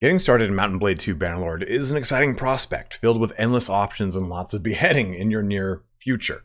Getting started in Mount and Blade 2 Bannerlord is an exciting prospect, filled with endless options and lots of beheading in your near future.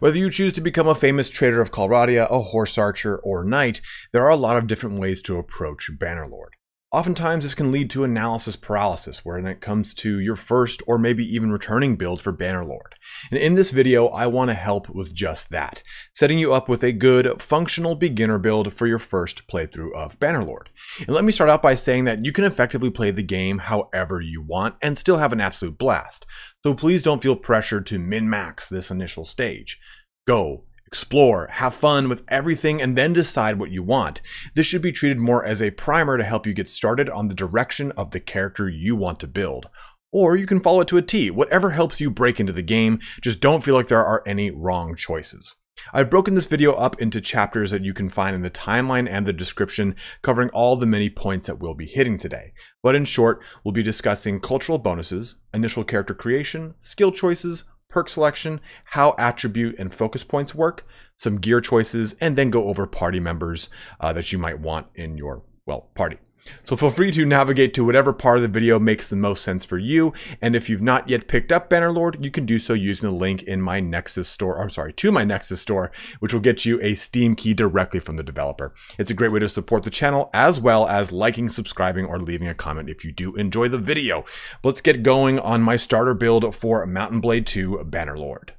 Whether you choose to become a famous trader of Calradia, a horse archer, or knight, there are a lot of different ways to approach Bannerlord. Oftentimes, this can lead to analysis paralysis when it comes to your first or maybe even returning build for Bannerlord. And in this video, I want to help with just that, setting you up with a good, functional beginner build for your first playthrough of Bannerlord. And let me start out by saying that you can effectively play the game however you want and still have an absolute blast. So please don't feel pressured to min-max this initial stage. Go, Explore, have fun with everything, and then decide what you want. This should be treated more as a primer to help you get started on the direction of the character you want to build. Or you can follow it to a T, whatever helps you break into the game, just don't feel like there are any wrong choices. I've broken this video up into chapters that you can find in the timeline and the description, covering all the many points that we'll be hitting today. But in short, we'll be discussing cultural bonuses, initial character creation, skill choices, perk selection, how attribute and focus points work, some gear choices, and then go over party members uh, that you might want in your, well, party. So feel free to navigate to whatever part of the video makes the most sense for you. And if you've not yet picked up Bannerlord, you can do so using the link in my Nexus store, I'm sorry, to my Nexus store, which will get you a Steam key directly from the developer. It's a great way to support the channel as well as liking, subscribing, or leaving a comment if you do enjoy the video. Let's get going on my starter build for Mount and Blade 2 Bannerlord.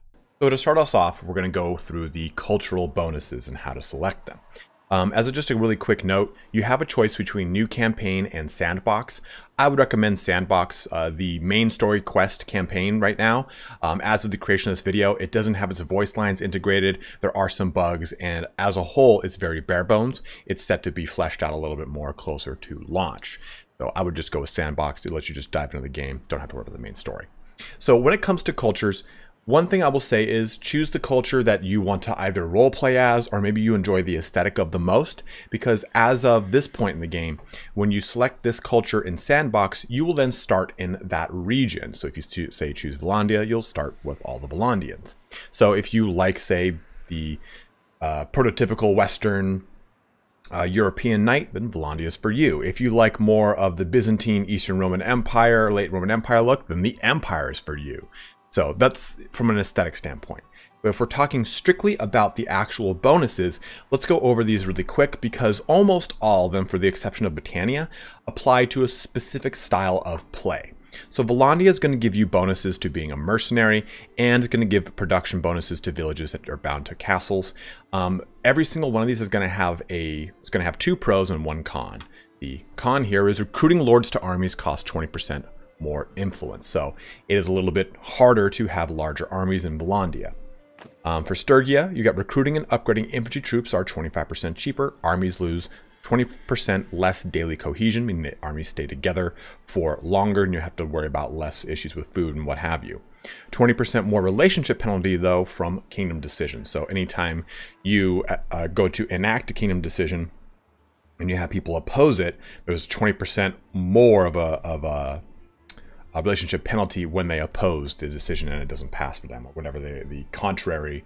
So to start us off, we're going to go through the cultural bonuses and how to select them. Um, as a, just a really quick note, you have a choice between New Campaign and Sandbox. I would recommend Sandbox, uh, the main story quest campaign right now. Um, as of the creation of this video, it doesn't have its voice lines integrated. There are some bugs, and as a whole, it's very bare bones. It's set to be fleshed out a little bit more closer to launch. So I would just go with Sandbox. It lets you just dive into the game. Don't have to worry about the main story. So when it comes to cultures, one thing I will say is choose the culture that you want to either roleplay as or maybe you enjoy the aesthetic of the most because as of this point in the game, when you select this culture in Sandbox, you will then start in that region. So if you say choose Vlandia, you'll start with all the Vlandians. So if you like, say, the uh, prototypical Western uh, European knight, then Vlandia is for you. If you like more of the Byzantine, Eastern Roman Empire, late Roman Empire look, then the Empire is for you. So that's from an aesthetic standpoint. But if we're talking strictly about the actual bonuses, let's go over these really quick because almost all of them, for the exception of Battania, apply to a specific style of play. So Vlandia is going to give you bonuses to being a mercenary and going to give production bonuses to villages that are bound to castles. Um, every single one of these is going to have a it's going to have two pros and one con. The con here is recruiting lords to armies costs 20% more influence. So it is a little bit harder to have larger armies in Vlandia. Um, for Sturgia, you got recruiting and upgrading infantry troops are 25% cheaper. Armies lose 20% less daily cohesion, meaning the armies stay together for longer and you have to worry about less issues with food and what have you. 20% more relationship penalty, though, from kingdom decision. So anytime you uh, uh go to enact a kingdom decision and you have people oppose it, there's 20% more of a, of a a relationship penalty when they oppose the decision and it doesn't pass for them or whatever the, the contrary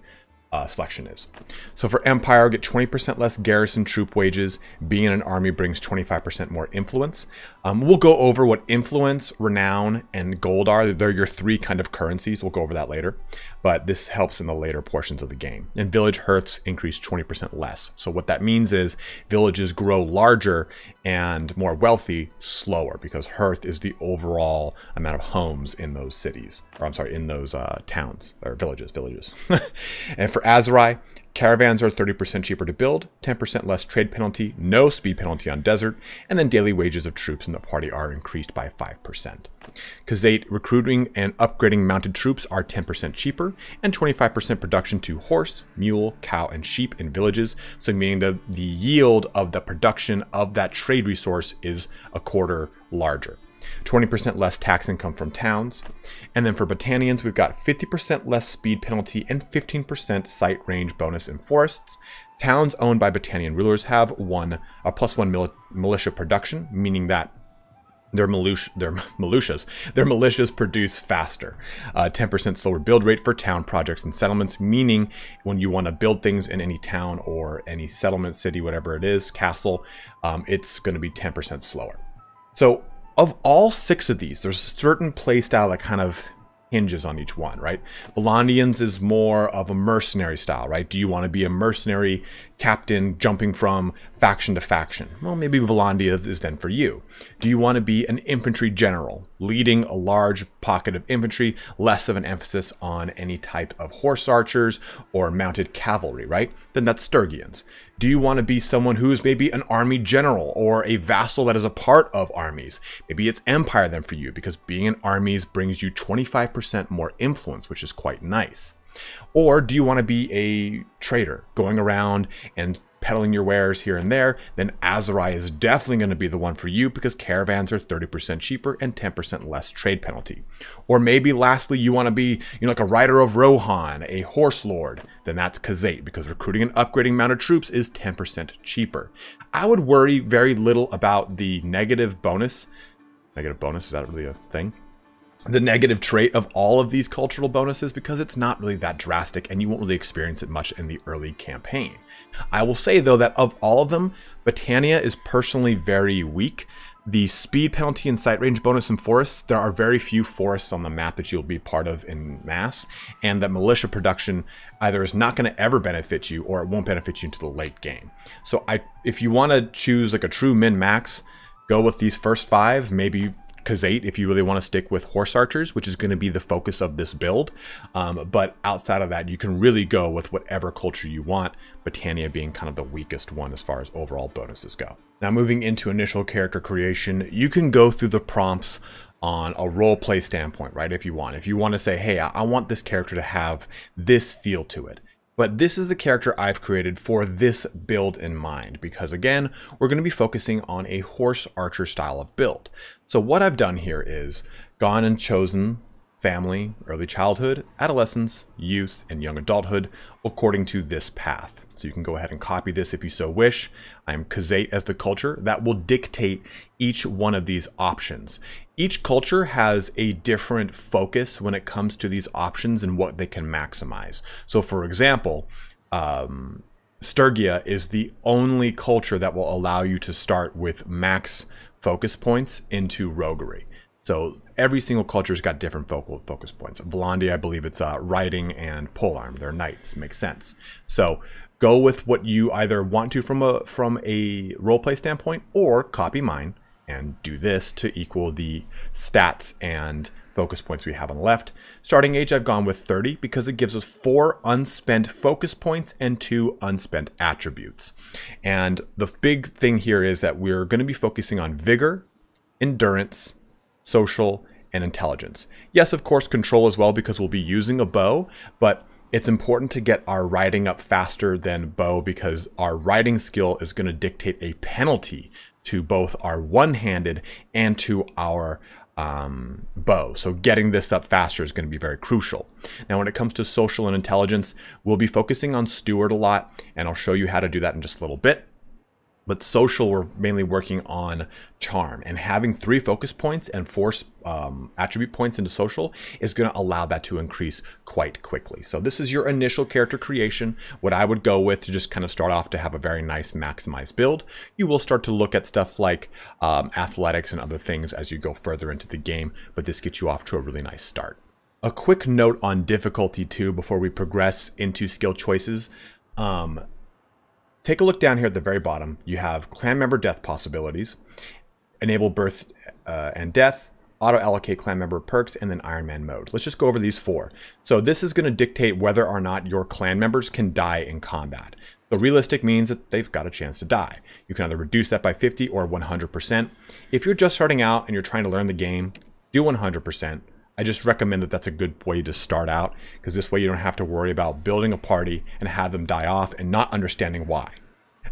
uh, selection is. So for Empire, get 20% less garrison troop wages. Being in an army brings 25% more influence. Um, we'll go over what influence, renown, and gold are. They're your three kind of currencies. We'll go over that later. But this helps in the later portions of the game. And village hearths increase 20% less. So what that means is villages grow larger and more wealthy slower because hearth is the overall amount of homes in those cities. Or I'm sorry, in those uh, towns or villages, villages. and for Aserai, Caravans are 30% cheaper to build, 10% less trade penalty, no speed penalty on desert, and then daily wages of troops in the party are increased by 5%. Khuzait recruiting and upgrading mounted troops are 10% cheaper, and 25% production to horse, mule, cow, and sheep in villages, so meaning that the yield of the production of that trade resource is a quarter larger. 20% less tax income from towns. And then for Battanians, we've got 50% less speed penalty and 15% sight range bonus in forests. Towns owned by Battanian rulers have one a plus one mil militia production, meaning that their, militia, their militias, their militias produce faster. 10% uh, slower build rate for town projects and settlements, meaning when you want to build things in any town or any settlement, city, whatever it is, castle, um, it's going to be 10% slower. So Of all six of these, there's a certain playstyle that kind of hinges on each one, right? Vlandians is more of a mercenary style, right? Do you want to be a mercenary captain jumping from faction to faction? Well, maybe Vlandia is then for you. Do you want to be an infantry general, leading a large pocket of infantry, less of an emphasis on any type of horse archers or mounted cavalry, right? Then that's Sturgians. Do you want to be someone who is maybe an army general or a vassal that is a part of armies? Maybe it's empire then for you because being in armies brings you 25% more influence, which is quite nice. Or do you want to be a trader going around and peddling your wares here and there, then Aserai is definitely going to be the one for you because caravans are 30% cheaper and 10% less trade penalty. Or maybe lastly, you want to be you know, like a rider of Rohan, a horse lord, then that's Khuzait because recruiting and upgrading mounted troops is 10% cheaper. I would worry very little about the negative bonus. Negative bonus, is that really a thing? The negative trait of all of these cultural bonuses because it's not really that drastic and you won't really experience it much in the early campaign. I will say though that of all of them, Battania is personally very weak. The speed penalty and sight range bonus in forests, there are very few forests on the map that you'll be part of in mass, and that militia production either is not going to ever benefit you or it won't benefit you into the late game. So I, if you want to choose like a true min-max, go with these first five, maybe Khuzait if you really want to stick with horse archers, which is going to be the focus of this build. Um, but outside of that, you can really go with whatever culture you want, Battania being kind of the weakest one as far as overall bonuses go. Now moving into initial character creation, you can go through the prompts on a role play standpoint, right? If you want, if you want to say, hey, I want this character to have this feel to it. But this is the character I've created for this build in mind, because again, we're going to be focusing on a horse archer style of build. So what I've done here is gone and chosen family, early childhood, adolescence, youth, and young adulthood according to this path. So you can go ahead and copy this if you so wish. I'm Khuzait as the culture. That will dictate each one of these options. Each culture has a different focus when it comes to these options and what they can maximize. So for example, um, Sturgia is the only culture that will allow you to start with max focus points into roguery. So every single culture's got different focal focus points. Vlandia, I believe it's uh, riding and polearm. They're knights. Makes sense. So go with what you either want to from a from a roleplay standpoint, or copy mine and do this to equal the stats and focus points we have on the left. Starting age, I've gone with 30 because it gives us four unspent focus points and two unspent attributes. And the big thing here is that we're going to be focusing on vigor, endurance, social, and intelligence. Yes, of course, control as well because we'll be using a bow, but it's important to get our riding up faster than bow because our riding skill is going to dictate a penalty to both our one-handed and to our um, bow. So getting this up faster is going to be very crucial. Now, when it comes to social and intelligence, we'll be focusing on Steward a lot, and I'll show you how to do that in just a little bit. But social, we're mainly working on charm and having three focus points and four um, attribute points into social is going to allow that to increase quite quickly. So this is your initial character creation. What I would go with to just kind of start off to have a very nice maximized build. You will start to look at stuff like um, athletics and other things as you go further into the game, but this gets you off to a really nice start. A quick note on difficulty too before we progress into skill choices. Um, Take a look down here at the very bottom. You have clan member death possibilities, enable birth uh, and death, auto allocate clan member perks, and then Iron Man mode. Let's just go over these four. So this is going to dictate whether or not your clan members can die in combat. The realistic means that they've got a chance to die. You can either reduce that by 50 or 100%. If you're just starting out and you're trying to learn the game, do 100%. I just recommend that that's a good way to start out because this way you don't have to worry about building a party and have them die off and not understanding why.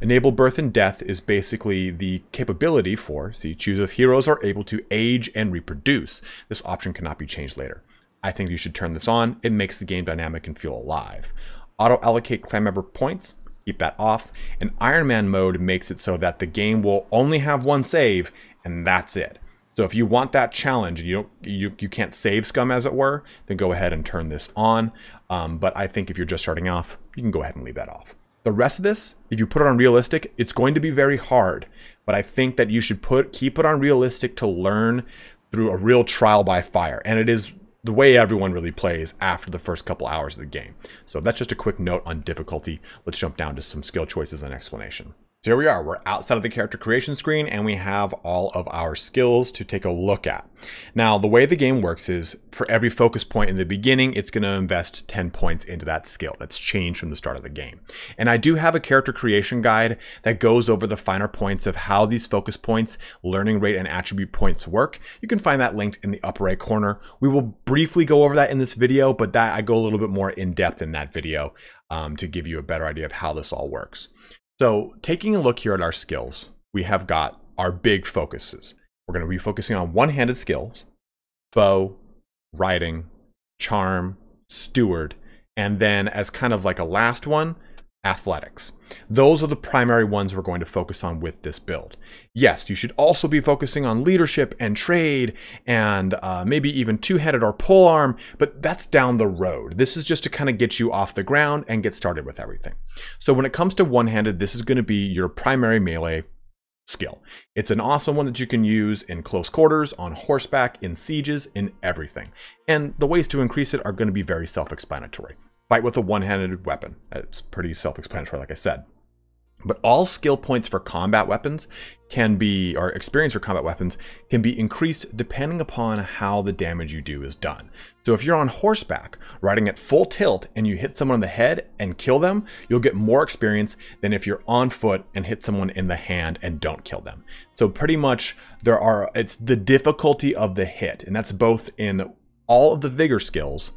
Enable birth and death is basically the capability for, see, choose if heroes are able to age and reproduce. This option cannot be changed later. I think you should turn this on. It makes the game dynamic and feel alive. Auto allocate clan member points, keep that off. And Iron Man mode makes it so that the game will only have one save and that's it. So if you want that challenge and you don't you, you can't save scum as it were, then go ahead and turn this on. Um, but I think if you're just starting off, you can go ahead and leave that off. The rest of this, if you put it on realistic, it's going to be very hard. but I think that you should put keep it on realistic to learn through a real trial by fire. And it is the way everyone really plays after the first couple hours of the game. So that's just a quick note on difficulty. Let's jump down to some skill choices and explanation. So here we are, we're outside of the character creation screen and we have all of our skills to take a look at. Now, the way the game works is for every focus point in the beginning, it's going to invest 10 points into that skill. That's changed from the start of the game. And I do have a character creation guide that goes over the finer points of how these focus points, learning rate, and attribute points work. You can find that linked in the upper right corner. We will briefly go over that in this video, but that I go a little bit more in depth in that video um, to give you a better idea of how this all works. So taking a look here at our skills, we have got our big focuses. We're going to be focusing on one-handed skills, bow, riding, charm, steward, and then as kind of like a last one, athletics. Those are the primary ones we're going to focus on with this build. Yes, you should also be focusing on leadership and trade and uh, maybe even two-handed or pole arm, but that's down the road. This is just to kind of get you off the ground and get started with everything. So when it comes to one-handed, this is going to be your primary melee skill. It's an awesome one that you can use in close quarters, on horseback, in sieges, in everything. And the ways to increase it are going to be very self-explanatory fight with a one-handed weapon. It's pretty self-explanatory, like I said. But all skill points for combat weapons can be, or experience for combat weapons, can be increased depending upon how the damage you do is done. So if you're on horseback, riding at full tilt, and you hit someone in the head and kill them, you'll get more experience than if you're on foot and hit someone in the hand and don't kill them. So pretty much there are, it's the difficulty of the hit, and that's both in all of the vigor skills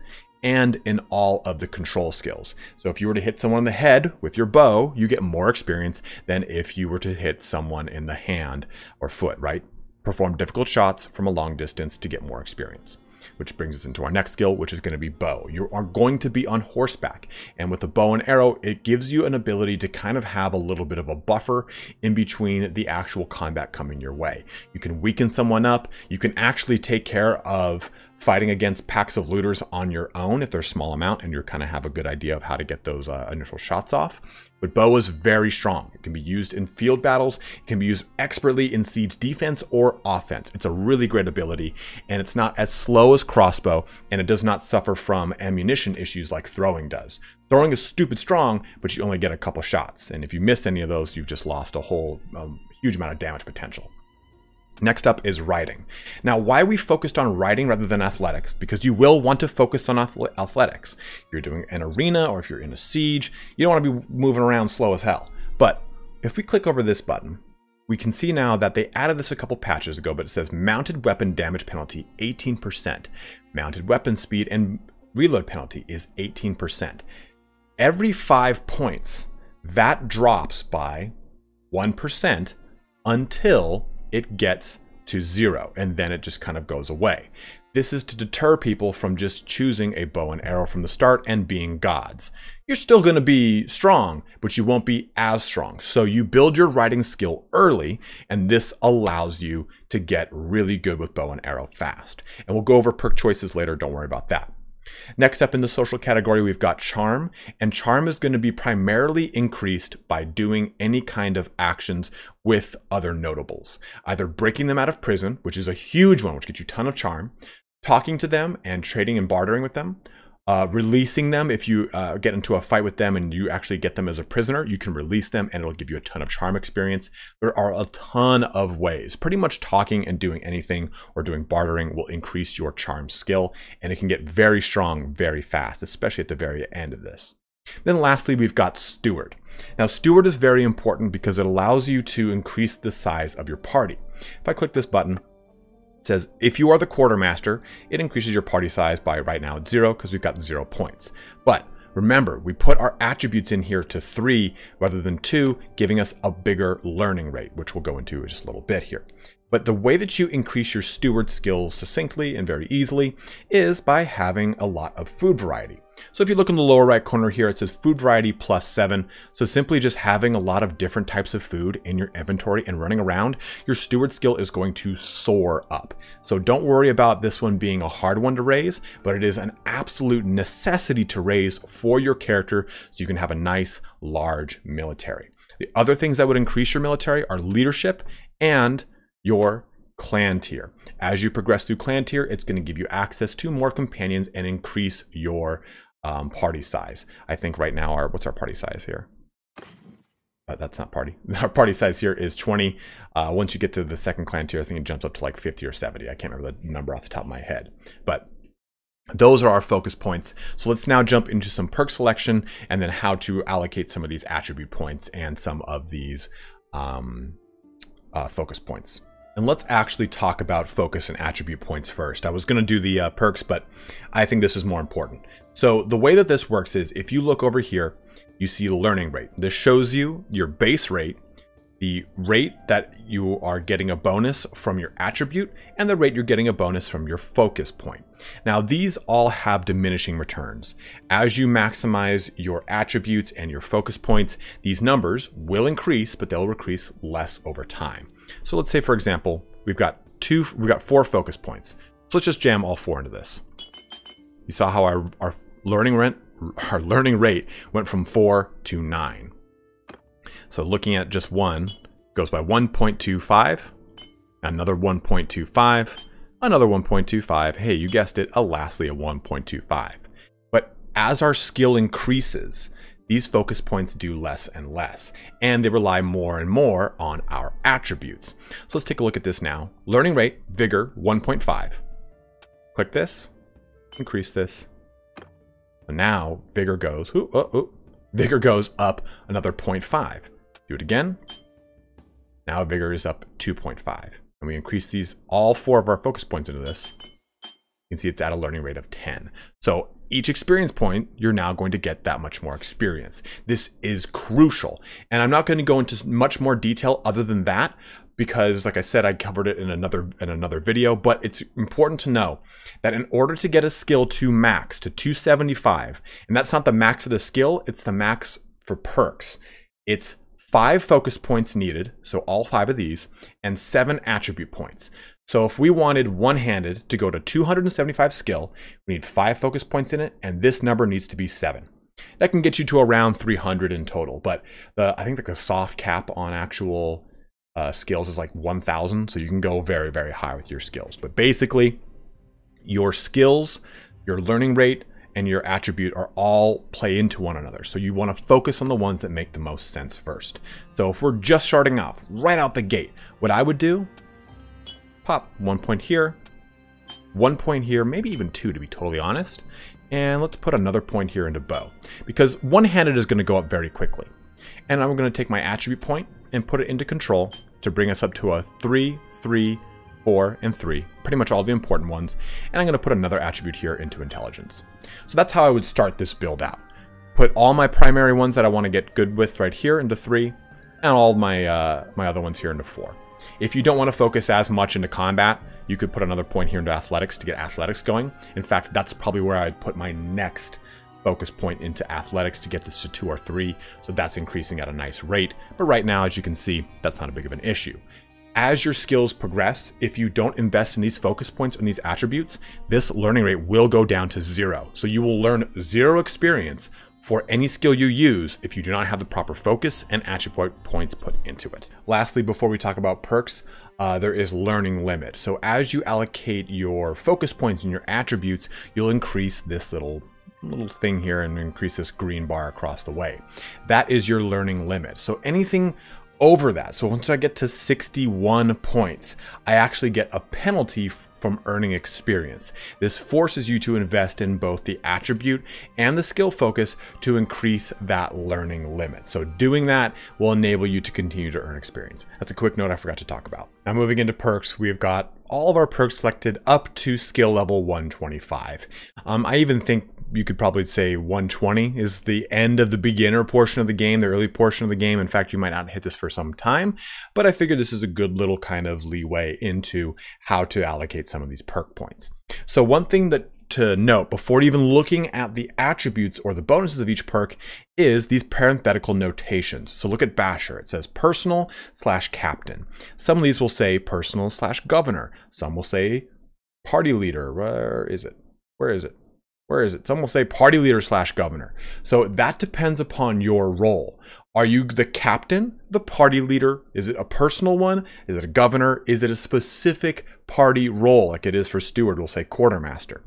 and in all of the control skills. So if you were to hit someone in the head with your bow, you get more experience than if you were to hit someone in the hand or foot, right? Perform difficult shots from a long distance to get more experience. Which brings us into our next skill, which is going to be bow. You are going to be on horseback. And with a bow and arrow, it gives you an ability to kind of have a little bit of a buffer in between the actual combat coming your way. You can weaken someone up. You can actually take care of fighting against packs of looters on your own if they're small amount and you kind of have a good idea of how to get those uh, initial shots off. But bow is very strong. It can be used in field battles. It can be used expertly in siege defense or offense. It's a really great ability and it's not as slow as crossbow and it does not suffer from ammunition issues like throwing does. Throwing is stupid strong, but you only get a couple shots. And if you miss any of those, you've just lost a whole um, huge amount of damage potential. Next up is riding. Now, why we focused on riding rather than athletics? Because you will want to focus on athletics. If you're doing an arena or if you're in a siege, you don't want to be moving around slow as hell. But if we click over this button, we can see now that they added this a couple patches ago, but it says mounted weapon damage penalty 18%. Mounted weapon speed and reload penalty is 18%. Every five points, that drops by 1% until it gets to zero and then it just kind of goes away. This is to deter people from just choosing a bow and arrow from the start and being gods. You're still going to be strong, but you won't be as strong. So you build your riding skill early, and this allows you to get really good with bow and arrow fast. And we'll go over perk choices later, don't worry about that. Next up in the social category, we've got charm, and charm is going to be primarily increased by doing any kind of actions with other notables. Either breaking them out of prison, which is a huge one, which gets you a ton of charm, talking to them and trading and bartering with them, uh, releasing them if you uh, get into a fight with them and you actually get them as a prisoner you can release them and it'll give you a ton of charm experience. There are a ton of ways. Pretty much talking and doing anything or doing bartering will increase your charm skill and it can get very strong very fast especially at the very end of this. Then lastly we've got steward. Now steward is very important because it allows you to increase the size of your party. If i click this button says if you are the quartermaster, it increases your party size by right now zero because we've got zero points. But remember, we put our attributes in here to three rather than two, giving us a bigger learning rate, which we'll go into in just a little bit here. But the way that you increase your steward skills succinctly and very easily is by having a lot of food variety. So if you look in the lower right corner here, it says food variety plus seven. So simply just having a lot of different types of food in your inventory and running around, your steward skill is going to soar up. So don't worry about this one being a hard one to raise, but it is an absolute necessity to raise for your character so you can have a nice large military. The other things that would increase your military are leadership and your clan tier. As you progress through clan tier, it's going to give you access to more companions and increase your um, party size. I think right now our what's our party size here? Uh, that's not party. Our party size here is 20. Uh, once you get to the second clan tier, I think it jumps up to like 50 or 70. I can't remember the number off the top of my head. But those are our focus points. So let's now jump into some perk selection and then how to allocate some of these attribute points and some of these um, uh, focus points. And let's actually talk about focus and attribute points first. I was going to do the uh, perks, but I think this is more important. So the way that this works is if you look over here, you see the learning rate. This shows you your base rate, the rate that you are getting a bonus from your attribute, and the rate you're getting a bonus from your focus point. Now, these all have diminishing returns. As you maximize your attributes and your focus points, these numbers will increase, but they'll increase less over time. So let's say, for example, we've got two, we've got four focus points. So let's just jam all four into this. You saw how our, our learning rent, our learning rate went from four to nine. So looking at just one goes by 1.25, another 1.25, another 1.25. Hey, you guessed it, a lastly a 1.25. But as our skill increases, these focus points do less and less, and they rely more and more on our attributes. So let's take a look at this now. Learning rate, vigor, 1.5. Click this, increase this. And now vigor goes, ooh, oh, oh, vigor goes up another 0.5. Do it again. Now vigor is up 2.5. And we increase these, all four of our focus points into this. You can see it's at a learning rate of 10. So each experience point, you're now going to get that much more experience. This is crucial. And I'm not going to go into much more detail other than that because like I said, I covered it in another in another video, but it's important to know that in order to get a skill to max to 275, and that's not the max for the skill, it's the max for perks. It's five focus points needed, so all five of these, and seven attribute points. So if we wanted one-handed to go to 275 skill, we need five focus points in it, and this number needs to be seven. That can get you to around 300 in total, but the, I think like the soft cap on actual uh, skills is like 1,000, so you can go very, very high with your skills. But basically, your skills, your learning rate, and your attribute are all play into one another. So you want to focus on the ones that make the most sense first. So if we're just starting off, right out the gate, what I would do pop one point here, one point here, maybe even two to be totally honest. And let's put another point here into bow because one-handed is going to go up very quickly. And I'm going to take my attribute point and put it into control to bring us up to a 3, 3, 4, and 3, pretty much all the important ones. And I'm going to put another attribute here into intelligence. So that's how I would start this build out. Put all my primary ones that I want to get good with right here into 3, and all my, uh, my other ones here into 4. If you don't want to focus as much into combat, you could put another point here into athletics to get athletics going. In fact, that's probably where I'd put my next focus point into athletics to get this to two or three. So that's increasing at a nice rate. But right now, as you can see, that's not a big of an issue. As your skills progress, if you don't invest in these focus points and these attributes, this learning rate will go down to zero. So you will learn zero experience for any skill you use if you do not have the proper focus and attribute points put into it. Lastly, before we talk about perks, uh, there is learning limit. So as you allocate your focus points and your attributes, you'll increase this little little thing here and increase this green bar across the way. That is your learning limit. So anything over that. So once I get to 61 points, I actually get a penalty from earning experience. This forces you to invest in both the attribute and the skill focus to increase that learning limit. So doing that will enable you to continue to earn experience. That's a quick note I forgot to talk about. Now moving into perks, we've got all of our perks selected up to skill level 125. Um, I even think you could probably say 120 is the end of the beginner portion of the game, the early portion of the game. In fact, you might not hit this for some time, but I figured this is a good little kind of leeway into how to allocate some of these perk points. So one thing that to note before even looking at the attributes or the bonuses of each perk is these parenthetical notations. So look at Basher. It says personal slash captain. Some of these will say personal slash governor. Some will say party leader. Where is it? Where is it? Where is it? Some will say party leader slash governor. So that depends upon your role. Are you the captain, the party leader? Is it a personal one? Is it a governor? Is it a specific party role like it is for steward? We'll say quartermaster.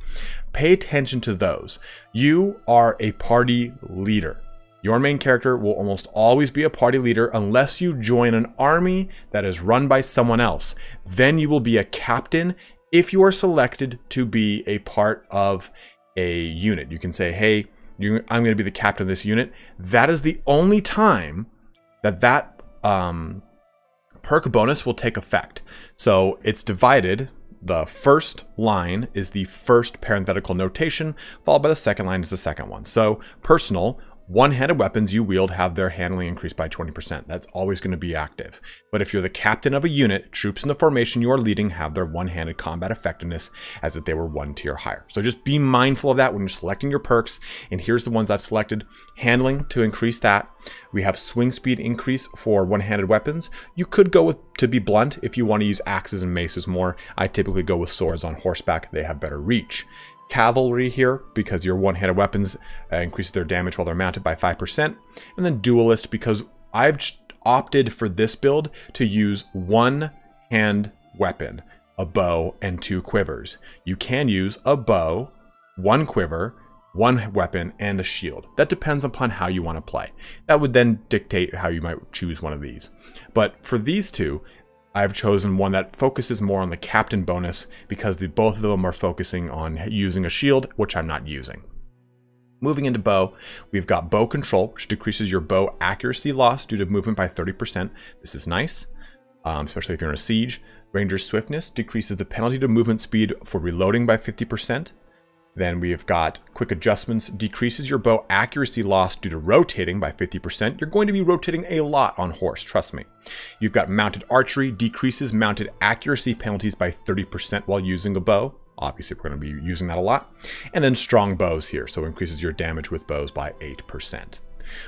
Pay attention to those. You are a party leader. Your main character will almost always be a party leader unless you join an army that is run by someone else. Then you will be a captain if you are selected to be a part of a unit. You can say, hey, you, I'm going to be the captain of this unit. That is the only time that that um, perk bonus will take effect. So it's divided. The first line is the first parenthetical notation, followed by the second line is the second one. So personal one-handed weapons you wield have their handling increased by 20%. That's always going to be active. But if you're the captain of a unit, troops in the formation you are leading have their one-handed combat effectiveness as if they were one tier higher. So just be mindful of that when you're selecting your perks. And here's the ones I've selected. Handling to increase that. We have swing speed increase for one-handed weapons. You could go with to be blunt if you want to use axes and maces more. I typically go with swords on horseback. They have better reach cavalry here because your one-handed weapons uh, increase their damage while they're mounted by 5%. And then duelist because I've opted for this build to use one hand weapon, a bow and two quivers. You can use a bow, one quiver, one weapon, and a shield. That depends upon how you want to play. That would then dictate how you might choose one of these. But for these two, I've chosen one that focuses more on the captain bonus because the, both of them are focusing on using a shield, which I'm not using. Moving into bow, we've got bow control, which decreases your bow accuracy loss due to movement by 30%. This is nice, um, especially if you're in a siege. Ranger's swiftness decreases the penalty to movement speed for reloading by 50%. Then we have got quick adjustments, decreases your bow accuracy loss due to rotating by 50%. You're going to be rotating a lot on horse, trust me. You've got mounted archery, decreases mounted accuracy penalties by 30% while using a bow. Obviously, we're going to be using that a lot. And then strong bows here, so increases your damage with bows by 8%.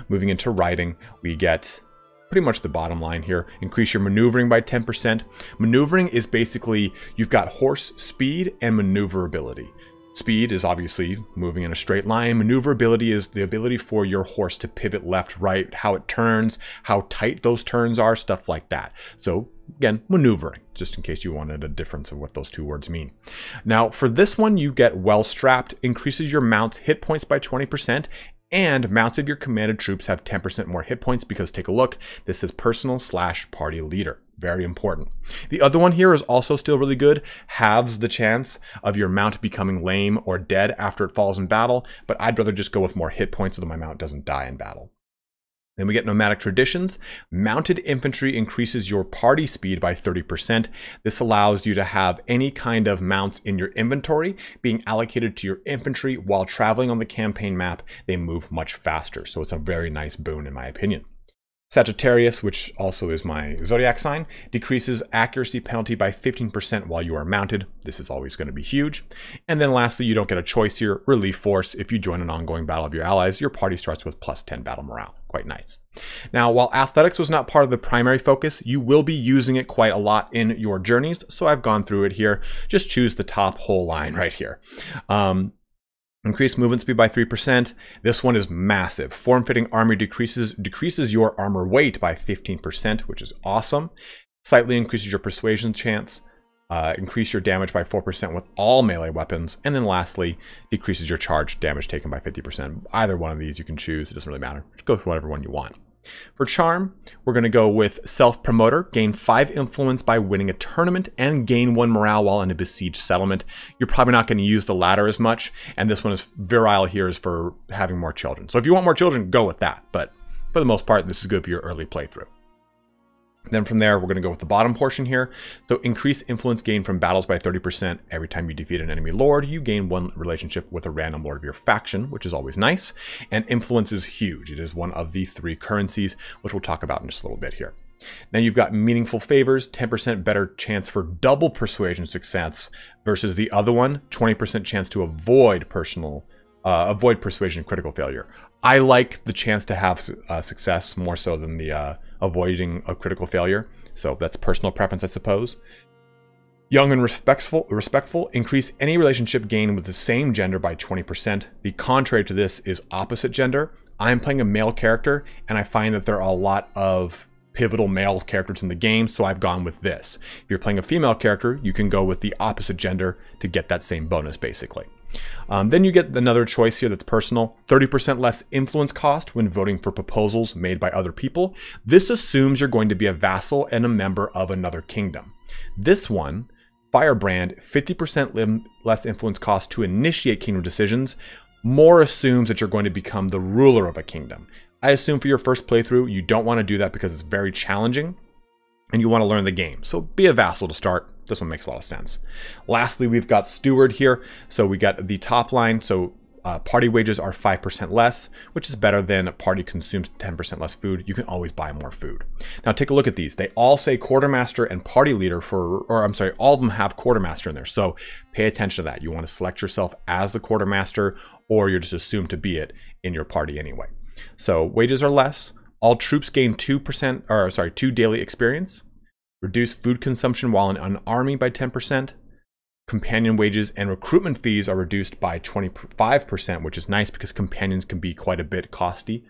Moving into riding, we get pretty much the bottom line here. Increase your maneuvering by 10%. Maneuvering is basically you've got horse speed and maneuverability. Speed is obviously moving in a straight line. Maneuverability is the ability for your horse to pivot left, right, how it turns, how tight those turns are, stuff like that. So again, maneuvering, just in case you wanted a difference of what those two words mean. Now, for this one, you get well strapped, increases your mount's hit points by 20%, and mounts of your commanded troops have 10% more hit points because take a look, this is personal slash party leader. Very important. The other one here is also still really good. Halves the chance of your mount becoming lame or dead after it falls in battle, but I'd rather just go with more hit points so that my mount doesn't die in battle. Then we get nomadic traditions. Mounted infantry increases your party speed by 30%. This allows you to have any kind of mounts in your inventory being allocated to your infantry while traveling on the campaign map. They move much faster. So it's a very nice boon in my opinion. Sagittarius, which also is my zodiac sign, decreases accuracy penalty by 15% while you are mounted. This is always going to be huge. And then lastly, you don't get a choice here. Relief force. If you join an ongoing battle of your allies, your party starts with plus 10 battle morale. Quite nice. Now, while athletics was not part of the primary focus, you will be using it quite a lot in your journeys. So I've gone through it here. Just choose the top whole line right here. Um, Increase movement speed by 3%. This one is massive. Form-fitting armor decreases decreases your armor weight by 15%, which is awesome. Slightly increases your persuasion chance. Uh, increase your damage by 4% with all melee weapons. And then lastly, decreases your charge damage taken by 50%. Either one of these you can choose. It doesn't really matter. Just go with whatever one you want. For charm, we're going to go with self-promoter, gain 5 influence by winning a tournament, and gain 1 morale while in a besieged settlement. You're probably not going to use the latter as much, and this one is virile here is for having more children. So if you want more children, go with that, but for the most part, this is good for your early playthrough. Then from there, we're going to go with the bottom portion here. So increase influence gain from battles by 30%. Every time you defeat an enemy lord, you gain one relationship with a random lord of your faction, which is always nice. And influence is huge. It is one of the three currencies, which we'll talk about in just a little bit here. Now you've got meaningful favors, 10% better chance for double persuasion success versus the other one, 20% chance to avoid personal, uh, avoid persuasion critical failure. I like the chance to have uh, success more so than the uh, avoiding a critical failure. So that's personal preference, I suppose. Young and respectful, respectful increase any relationship gain with the same gender by 20%. The contrary to this is opposite gender. I'm playing a male character, and I find that there are a lot of pivotal male characters in the game, so I've gone with this. If you're playing a female character, you can go with the opposite gender to get that same bonus, basically. Um, then you get another choice here that's personal 30% less influence cost when voting for proposals made by other people. This assumes you're going to be a vassal and a member of another kingdom. This one Firebrand, 50% less influence cost to initiate kingdom decisions, more assumes that you're going to become the ruler of a kingdom. I assume for your first playthrough, you don't want to do that because it's very challenging and you want to learn the game. So be a vassal to start. This one makes a lot of sense. Lastly, we've got steward here. So we got the top line. So uh, party wages are 5% less, which is better than party consumes 10% less food. You can always buy more food. Now take a look at these. They all say quartermaster and party leader for, or I'm sorry, all of them have quartermaster in there. So pay attention to that. You want to select yourself as the quartermaster or you're just assumed to be it in your party anyway. So wages are less. All troops gain 2%, or sorry, 2 daily experience. Reduce food consumption while in an army by 10% companion wages and recruitment fees are reduced by 25%, which is nice because companions can be quite a bit costly.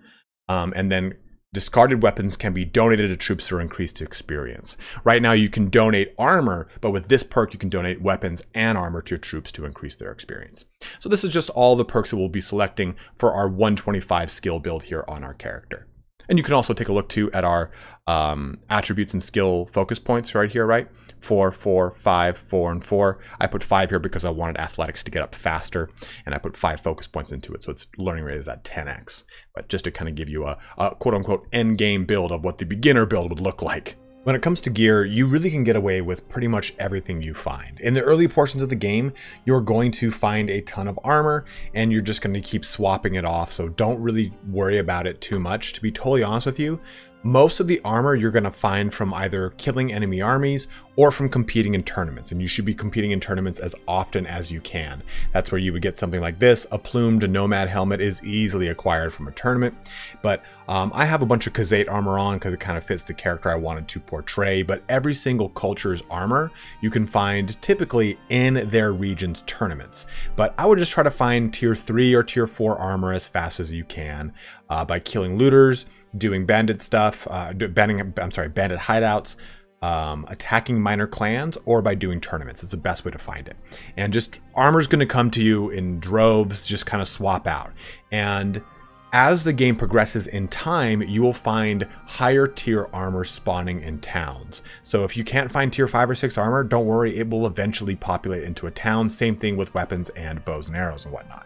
Um, and then discarded weapons can be donated to troops for increased experience. Right now, you can donate armor, but with this perk, you can donate weapons and armor to your troops to increase their experience. So this is just all the perks that we'll be selecting for our 125 skill build here on our character. And you can also take a look too at our um, attributes and skill focus points right here, right? Four, four, five, four, and four. I put five here because I wanted athletics to get up faster, and I put five focus points into it, so its learning rate is at 10x. But just to kind of give you a, a quote unquote end game build of what the beginner build would look like. When it comes to gear, you really can get away with pretty much everything you find. In the early portions of the game, you're going to find a ton of armor and you're just going to keep swapping it off, so don't really worry about it too much. To be totally honest with you, most of the armor you're going to find from either killing enemy armies or from competing in tournaments, and you should be competing in tournaments as often as you can. That's where you would get something like this. A plumed nomad helmet is easily acquired from a tournament, but um, I have a bunch of Khuzait armor on because it kind of fits the character I wanted to portray, but every single culture's armor you can find typically in their region's tournaments. But I would just try to find tier 3 or tier 4 armor as fast as you can uh, by killing looters, doing bandit stuff, uh, banding, I'm sorry, bandit hideouts, um, attacking minor clans, or by doing tournaments. It's the best way to find it. And just armor's going to come to you in droves, just kind of swap out. And as the game progresses in time, you will find higher tier armor spawning in towns. So if you can't find tier 5 or 6 armor, don't worry, it will eventually populate into a town. Same thing with weapons and bows and arrows and whatnot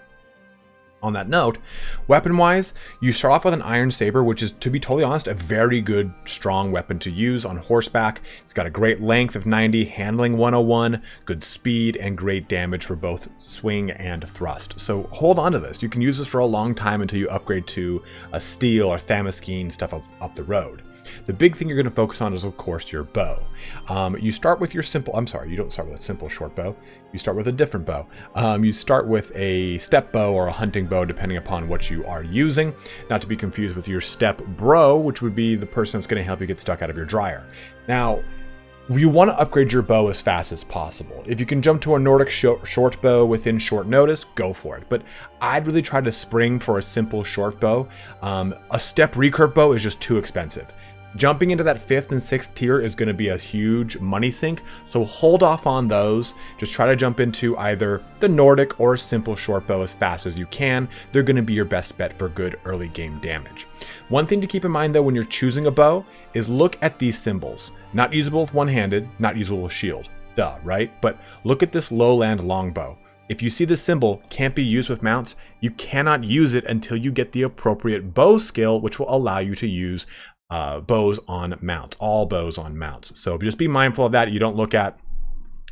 on that note, weapon wise, you start off with an Iron Saber, which is, to be totally honest, a very good, strong weapon to use on horseback. It's got a great length of 90, handling 101, good speed, and great damage for both swing and thrust. So hold on to this. You can use this for a long time until you upgrade to a steel or Thamaskene stuff up, up the road. The big thing you're going to focus on is, of course, your bow. Um, you start with your simple, I'm sorry, you don't start with a simple short bow. You start with a different bow. Um, you start with a steppe bow or a hunting bow, depending upon what you are using. Not to be confused with your step bro, which would be the person that's going to help you get stuck out of your dryer. Now, you want to upgrade your bow as fast as possible. If you can jump to a Nordic short bow within short notice, go for it. But I'd really try to spring for a simple short bow. Um, a steppe recurve bow is just too expensive. Jumping into that fifth and sixth tier is going to be a huge money sink, so hold off on those. Just try to jump into either the Nordic or simple short bow as fast as you can. They're going to be your best bet for good early game damage. One thing to keep in mind though when you're choosing a bow is look at these symbols. Not usable with one-handed, not usable with shield. Duh, right? But look at this lowland longbow. If you see this symbol can't be used with mounts, you cannot use it until you get the appropriate bow skill, which will allow you to use uh, bows on mounts, all bows on mounts. So just be mindful of that. You don't look at,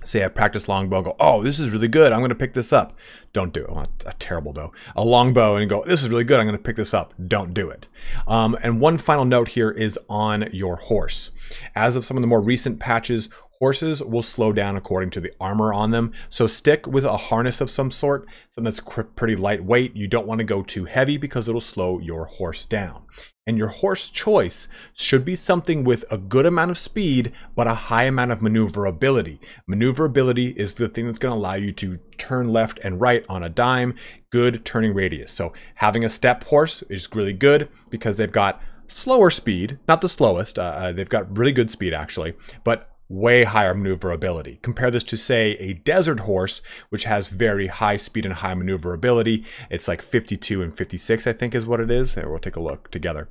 say, I practice longbow go, oh, this is really good. I'm going to pick this up. Don't do it. Well, a terrible bow. A longbow and go, this is really good. I'm going to pick this up. Don't do it. Um, and one final note here is on your horse. As of some of the more recent patches, Horses will slow down according to the armor on them, so stick with a harness of some sort, something that's pretty lightweight. You don't want to go too heavy because it'll slow your horse down. And your horse choice should be something with a good amount of speed, but a high amount of maneuverability. Maneuverability is the thing that's going to allow you to turn left and right on a dime, good turning radius. So having a steppe horse is really good because they've got slower speed, not the slowest. Uh, uh they've got really good speed actually, but way higher maneuverability. Compare this to, say, a desert horse, which has very high speed and high maneuverability. It's like 52 and 56, I think is what it is. Here, we'll take a look together.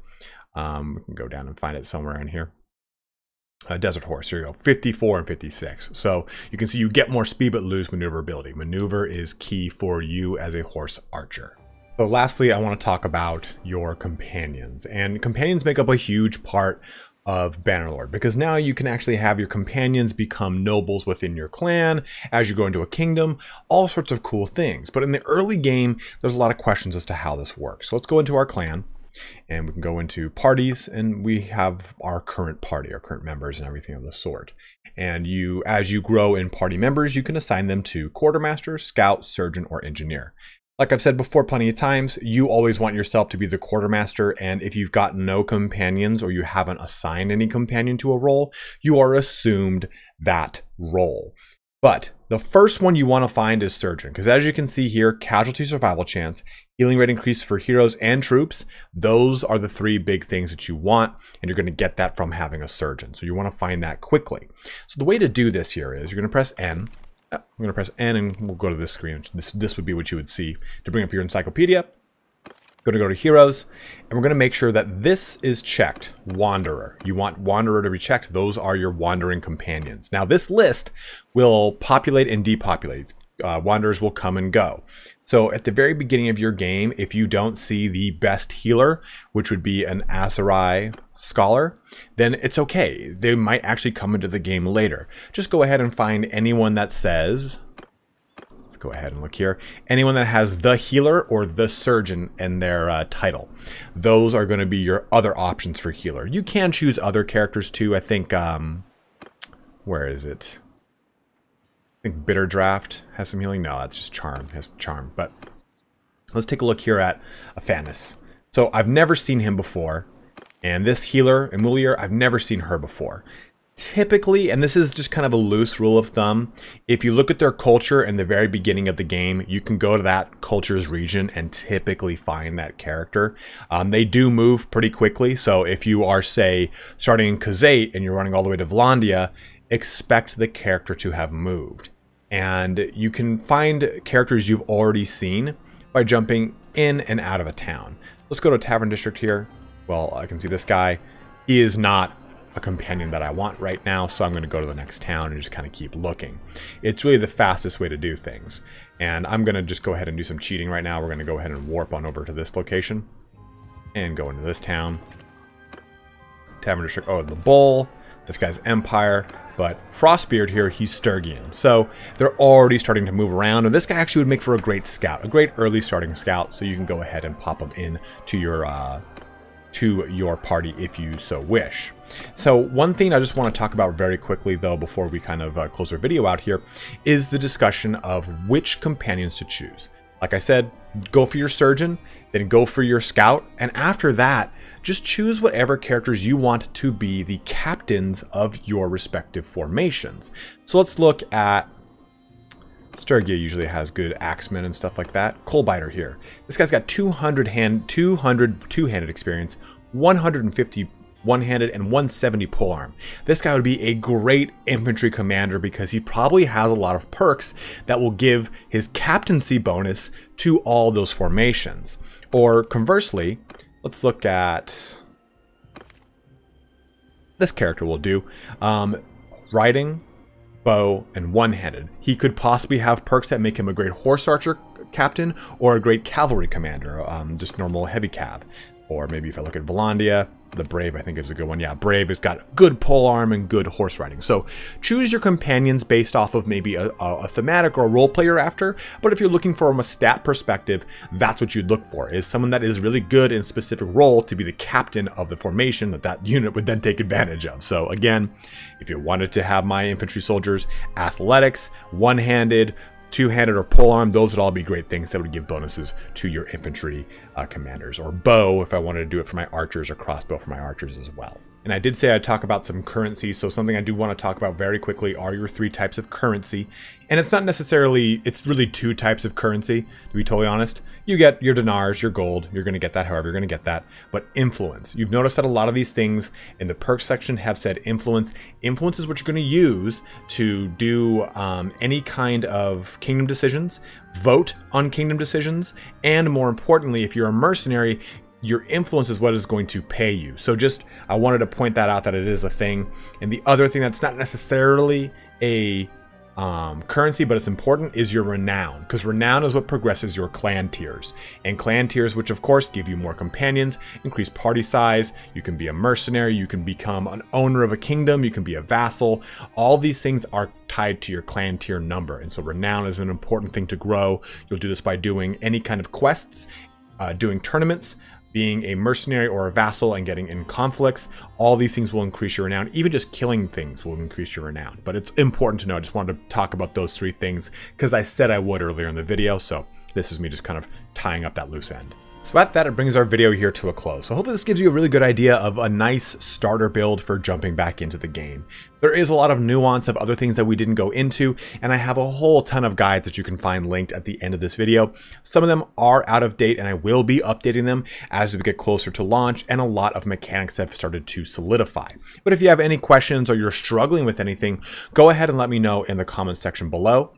Um, we can go down and find it somewhere in here. A desert horse, here you go, 54 and 56. So you can see you get more speed but lose maneuverability. Maneuver is key for you as a horse archer. So lastly, I want to talk about your companions. And companions make up a huge part of Bannerlord because now you can actually have your companions become nobles within your clan as you go into a kingdom, all sorts of cool things. But in the early game, there's a lot of questions as to how this works. So let's go into our clan and we can go into parties and we have our current party, our current members and everything of the sort. And you, as you grow in party members, you can assign them to quartermaster, scout, surgeon, or engineer. Like I've said before plenty of times, you always want yourself to be the quartermaster, and if you've got no companions or you haven't assigned any companion to a role, you are assumed that role. But the first one you want to find is Surgeon, because as you can see here, casualty survival chance, healing rate increase for heroes and troops, those are the three big things that you want, and you're going to get that from having a Surgeon. So you want to find that quickly. So the way to do this here is you're going to press N, I'm going to press N and we'll go to this screen. This, this would be what you would see to bring up your encyclopedia. Going to go to Heroes, and we're going to make sure that this is checked, Wanderer. You want Wanderer to be checked. Those are your wandering companions. Now, this list will populate and depopulate. Uh, wanderers will come and go. So at the very beginning of your game, if you don't see the best healer, which would be an Aserai scholar, then it's okay. They might actually come into the game later. Just go ahead and find anyone that says, let's go ahead and look here, anyone that has the healer or the surgeon in their uh, title. Those are going to be your other options for healer. You can choose other characters too. I think, um, where is it? I think Bitter Draft has some healing. No, that's just Charm. Has Charm. But let's take a look here at Aphanis. So I've never seen him before. And this healer, Emulier, I've never seen her before. Typically, and this is just kind of a loose rule of thumb, if you look at their culture in the very beginning of the game, you can go to that culture's region and typically find that character. Um, they do move pretty quickly, so if you are, say, starting in Khuzait and you're running all the way to Vlandia, expect the character to have moved. And you can find characters you've already seen by jumping in and out of a town. Let's go to Tavern District here. Well, I can see this guy. He is not a companion that I want right now, so I'm going to go to the next town and just kind of keep looking. It's really the fastest way to do things. And I'm going to just go ahead and do some cheating right now. We're going to go ahead and warp on over to this location and go into this town. Tavern District. Oh, the Bull. This guy's Empire. But Frostbeard here, he's Sturgian. So they're already starting to move around. And this guy actually would make for a great scout, a great early starting scout. So you can go ahead and pop him in to your uh, to your party if you so wish. So one thing I just want to talk about very quickly though before we kind of uh, close our video out here is the discussion of which companions to choose. Like I said, go for your surgeon, then go for your scout, and after that, just choose whatever characters you want to be the captains of your respective formations. So let's look at Sturgia usually has good axemen and stuff like that. Coalbiter here. This guy's got 200 hand, 200 two-handed experience, 150 one-handed, and 170 polearm. This guy would be a great infantry commander because he probably has a lot of perks that will give his captaincy bonus to all those formations. Or conversely, let's look at this character will do. Um, riding, bow, and one-handed. He could possibly have perks that make him a great horse archer captain or a great cavalry commander, um, just normal heavy cav. Or maybe if I look at Vlandia, the Brave, I think, is a good one. Yeah, Brave has got good pole arm and good horse riding. So choose your companions based off of maybe a, a, thematic or a role player after. But if you're looking from a stat perspective, that's what you'd look for, is someone that is really good in a specific role to be the captain of the formation that that unit would then take advantage of. So again, if you wanted to have my infantry soldiers, athletics, one-handed, two-handed or pole arm, those would all be great things that would give bonuses to your infantry uh, commanders. Or bow, if I wanted to do it for my archers, or crossbow for my archers as well. And I did say I'd talk about some currency, so something I do want to talk about very quickly are your three types of currency. And it's not necessarily, it's really two types of currency, to be totally honest. You get your dinars, your gold, you're going to get that however you're going to get that, but influence. You've noticed that a lot of these things in the perks section have said influence. Influence is what you're going to use to do um, any kind of kingdom decisions, vote on kingdom decisions, and more importantly, if you're a mercenary, your influence is what is going to pay you. So just, I wanted to point that out that it is a thing. And the other thing that's not necessarily a um, currency, but it's important, is your renown. Because renown is what progresses your clan tiers. And clan tiers, which of course give you more companions, increase party size, you can be a mercenary, you can become an owner of a kingdom, you can be a vassal. All these things are tied to your clan tier number. And so renown is an important thing to grow. You'll do this by doing any kind of quests, uh, doing tournaments, being a mercenary or a vassal and getting in conflicts, all these things will increase your renown. Even just killing things will increase your renown. But it's important to know. I just wanted to talk about those three things because I said I would earlier in the video. So this is me just kind of tying up that loose end. So at that, it brings our video here to a close. So hopefully this gives you a really good idea of a nice starter build for jumping back into the game. There is a lot of nuance of other things that we didn't go into, and I have a whole ton of guides that you can find linked at the end of this video. Some of them are out of date, and I will be updating them as we get closer to launch, and a lot of mechanics have started to solidify. But if you have any questions or you're struggling with anything, go ahead and let me know in the comments section below.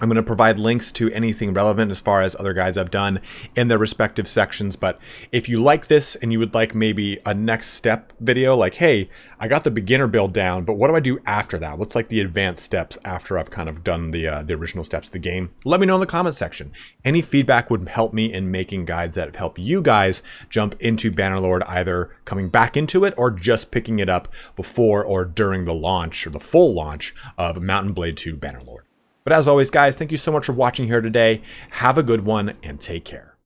I'm going to provide links to anything relevant as far as other guides I've done in their respective sections. But if you like this and you would like maybe a next step video, like, hey, I got the beginner build down, but what do I do after that? What's like the advanced steps after I've kind of done the uh, the original steps of the game? Let me know in the comment section. Any feedback would help me in making guides that help you guys jump into Bannerlord, either coming back into it or just picking it up before or during the launch or the full launch of Mount and Blade 2 Bannerlord. But as always, guys, thank you so much for watching here today. Have a good one and take care.